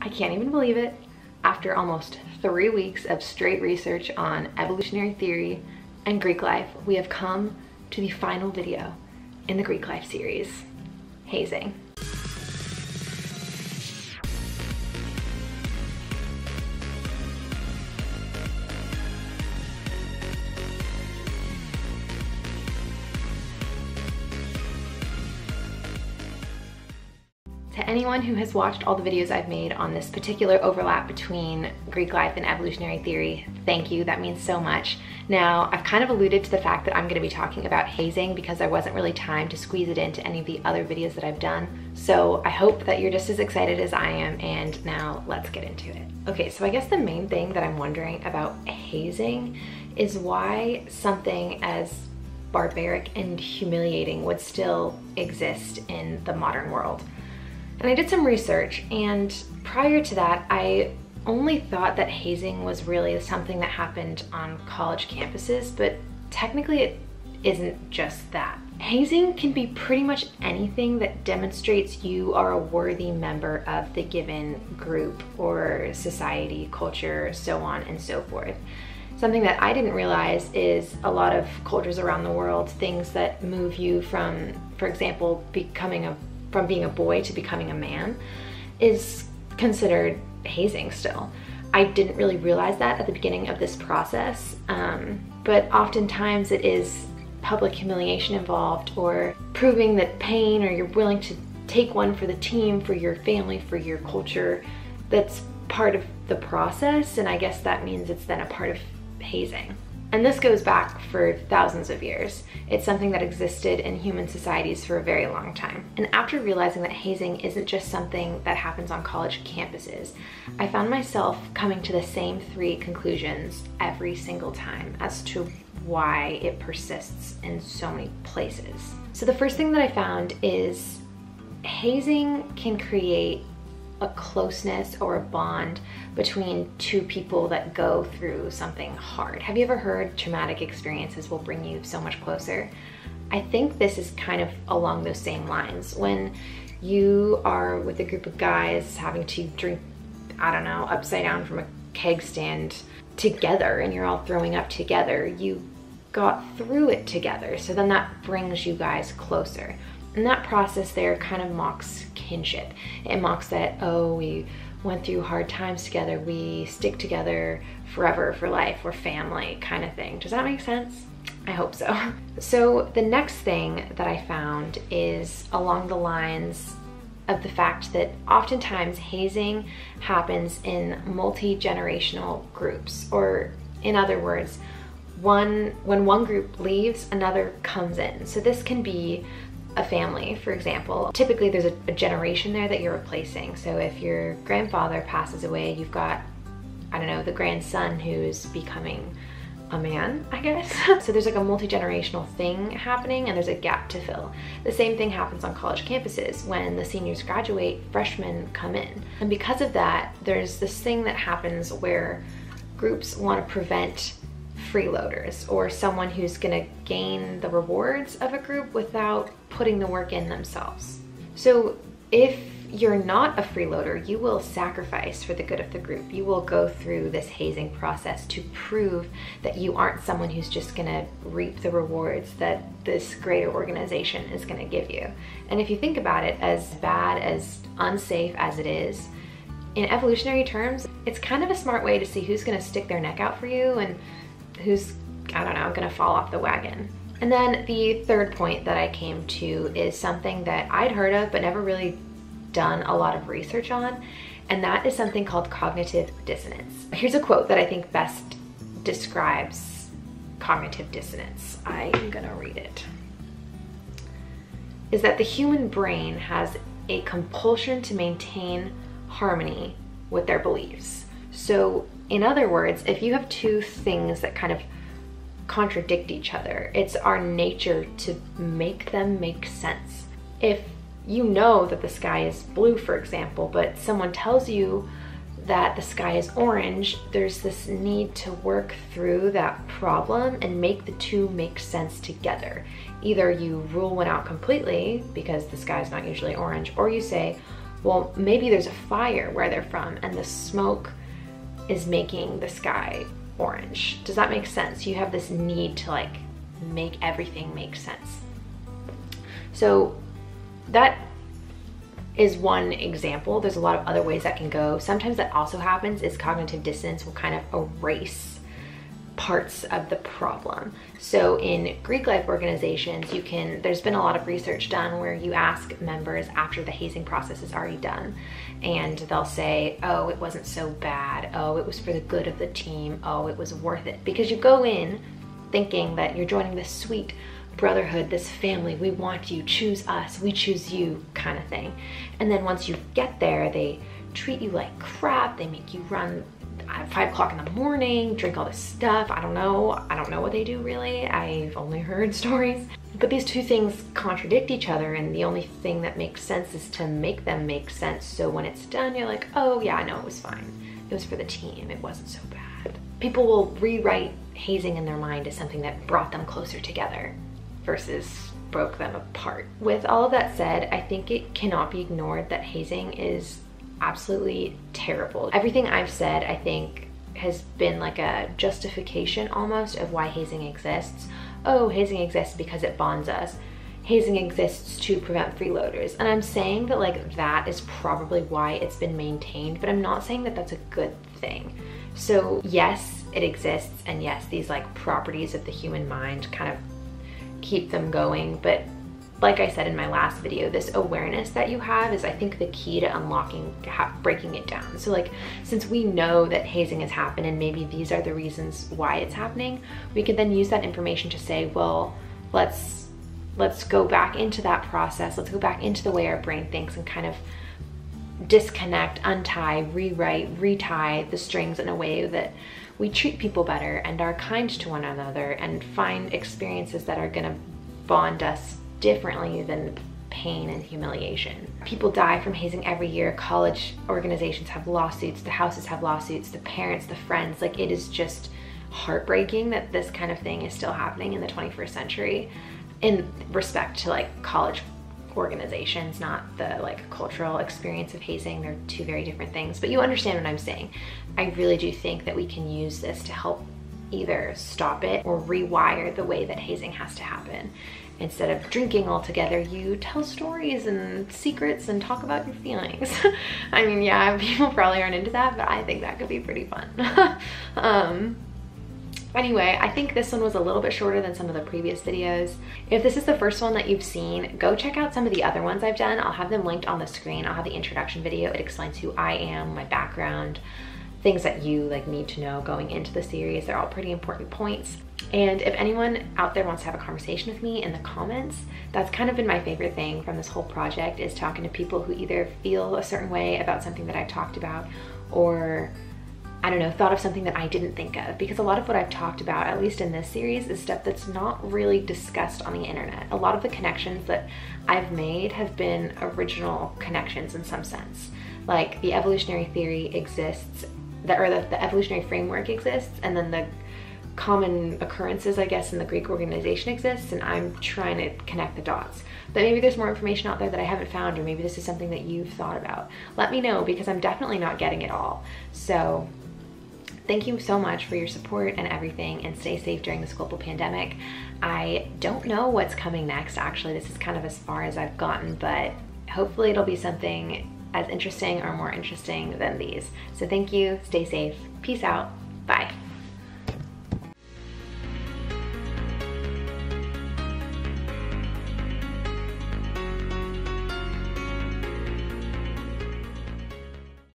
I can't even believe it. After almost three weeks of straight research on evolutionary theory and Greek life, we have come to the final video in the Greek life series, hazing. Anyone who has watched all the videos I've made on this particular overlap between Greek life and evolutionary theory, thank you, that means so much. Now, I've kind of alluded to the fact that I'm gonna be talking about hazing because there wasn't really time to squeeze it into any of the other videos that I've done. So I hope that you're just as excited as I am, and now let's get into it. Okay, so I guess the main thing that I'm wondering about hazing is why something as barbaric and humiliating would still exist in the modern world. And I did some research and prior to that, I only thought that hazing was really something that happened on college campuses, but technically it isn't just that. Hazing can be pretty much anything that demonstrates you are a worthy member of the given group or society, culture, so on and so forth. Something that I didn't realize is a lot of cultures around the world, things that move you from, for example, becoming a from being a boy to becoming a man is considered hazing still. I didn't really realize that at the beginning of this process, um, but oftentimes it is public humiliation involved or proving that pain or you're willing to take one for the team, for your family, for your culture, that's part of the process. And I guess that means it's then a part of hazing. And this goes back for thousands of years. It's something that existed in human societies for a very long time. And after realizing that hazing isn't just something that happens on college campuses, I found myself coming to the same three conclusions every single time as to why it persists in so many places. So the first thing that I found is hazing can create a closeness or a bond between two people that go through something hard. Have you ever heard traumatic experiences will bring you so much closer? I think this is kind of along those same lines. When you are with a group of guys having to drink, I don't know, upside down from a keg stand together and you're all throwing up together, you got through it together. So then that brings you guys closer. And that process there kind of mocks kinship. It mocks that, oh, we went through hard times together, we stick together forever for life, we're family kind of thing. Does that make sense? I hope so. So the next thing that I found is along the lines of the fact that oftentimes hazing happens in multi-generational groups, or in other words, one when one group leaves, another comes in. So this can be a family, for example, typically there's a, a, generation there that you're replacing. So if your grandfather passes away, you've got, I don't know, the grandson who's becoming a man, I guess. so there's like a multi-generational thing happening and there's a gap to fill. The same thing happens on college campuses. When the seniors graduate, freshmen come in. And because of that, there's this thing that happens where groups want to prevent freeloaders or someone who's gonna gain the rewards of a group without putting the work in themselves. So if you're not a freeloader, you will sacrifice for the good of the group. You will go through this hazing process to prove that you aren't someone who's just gonna reap the rewards that this greater organization is gonna give you. And if you think about it, as bad, as unsafe as it is, in evolutionary terms, it's kind of a smart way to see who's gonna stick their neck out for you and who's, I don't know, gonna fall off the wagon. And then the third point that I came to is something that I'd heard of but never really done a lot of research on, and that is something called cognitive dissonance. Here's a quote that I think best describes cognitive dissonance. I'm gonna read it. Is that the human brain has a compulsion to maintain harmony with their beliefs. So in other words, if you have two things that kind of contradict each other, it's our nature to make them make sense. If you know that the sky is blue, for example, but someone tells you that the sky is orange, there's this need to work through that problem and make the two make sense together. Either you rule one out completely because the sky is not usually orange, or you say, Well, maybe there's a fire where they're from and the smoke is making the sky orange. Does that make sense? You have this need to like make everything make sense. So that is one example. There's a lot of other ways that can go. Sometimes that also happens is cognitive dissonance will kind of erase parts of the problem. So in Greek life organizations, you can, there's been a lot of research done where you ask members after the hazing process is already done and they'll say, oh, it wasn't so bad. Oh, it was for the good of the team. Oh, it was worth it. Because you go in thinking that you're joining this sweet brotherhood, this family, we want you, choose us, we choose you kind of thing. And then once you get there, they treat you like crap, they make you run at five o'clock in the morning, drink all this stuff. I don't know. I don't know what they do really. I've only heard stories. But these two things contradict each other and the only thing that makes sense is to make them make sense. So when it's done, you're like, oh yeah, no, it was fine. It was for the team. It wasn't so bad. People will rewrite hazing in their mind as something that brought them closer together versus broke them apart. With all of that said, I think it cannot be ignored that hazing is absolutely terrible. Everything I've said, I think, has been like a justification almost of why hazing exists. Oh, hazing exists because it bonds us. Hazing exists to prevent freeloaders. And I'm saying that like that is probably why it's been maintained, but I'm not saying that that's a good thing. So yes, it exists and yes, these like properties of the human mind kind of keep them going, but like I said in my last video, this awareness that you have is I think the key to unlocking, breaking it down. So like, since we know that hazing has happened and maybe these are the reasons why it's happening, we can then use that information to say, well, let's, let's go back into that process. Let's go back into the way our brain thinks and kind of disconnect, untie, rewrite, retie the strings in a way that we treat people better and are kind to one another and find experiences that are gonna bond us differently than pain and humiliation. People die from hazing every year. College organizations have lawsuits, the houses have lawsuits, the parents, the friends. Like it is just heartbreaking that this kind of thing is still happening in the 21st century in respect to like college organizations, not the like cultural experience of hazing. They're two very different things, but you understand what I'm saying. I really do think that we can use this to help either stop it or rewire the way that hazing has to happen instead of drinking all together, you tell stories and secrets and talk about your feelings. I mean, yeah, people probably aren't into that, but I think that could be pretty fun. um, Anyway, I think this one was a little bit shorter than some of the previous videos. If this is the first one that you've seen, go check out some of the other ones I've done. I'll have them linked on the screen. I'll have the introduction video. It explains who I am, my background, things that you like need to know going into the series. They're all pretty important points. And if anyone out there wants to have a conversation with me in the comments, that's kind of been my favorite thing from this whole project is talking to people who either feel a certain way about something that I've talked about or I don't know, thought of something that I didn't think of because a lot of what I've talked about, at least in this series, is stuff that's not really discussed on the internet. A lot of the connections that I've made have been original connections in some sense. Like the evolutionary theory exists, the, or the, the evolutionary framework exists, and then the common occurrences, I guess, in the Greek organization exists, and I'm trying to connect the dots. But maybe there's more information out there that I haven't found, or maybe this is something that you've thought about. Let me know because I'm definitely not getting it all. So thank you so much for your support and everything, and stay safe during this global pandemic. I don't know what's coming next, actually. This is kind of as far as I've gotten, but hopefully it'll be something as interesting or more interesting than these. So thank you, stay safe, peace out, bye.